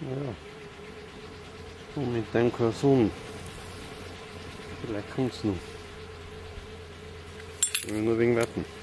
Ja. Und mit dem Korsun. Vielleicht kommt es noch. Nur wegen warten.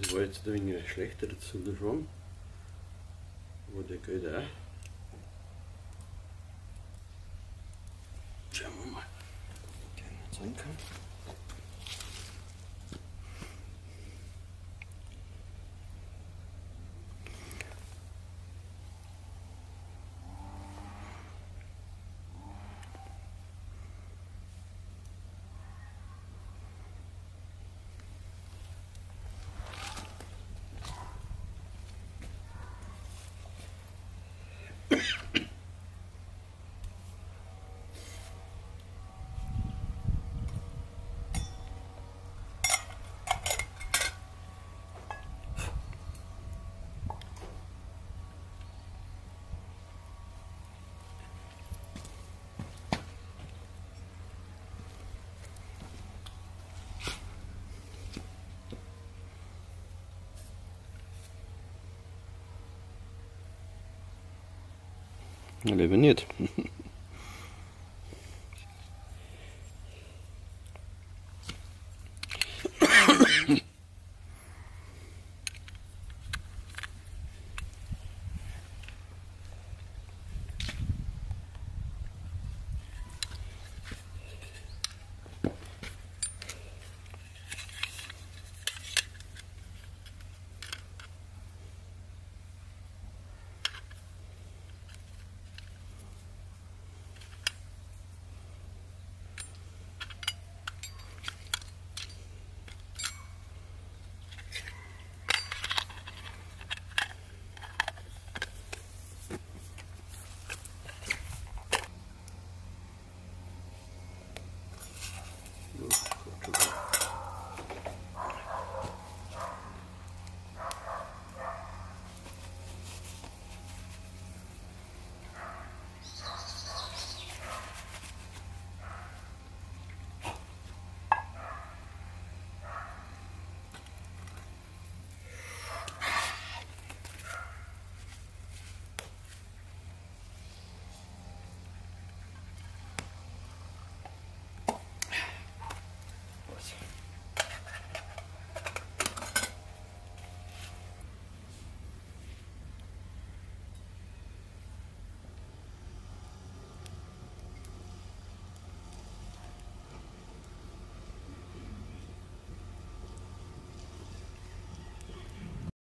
Das war jetzt ein wenig schlechter dazu schon. Aber der geht auch. Schauen wir mal, ob der noch sein kann. Nicht.